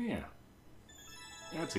Yeah. That's a good